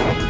you.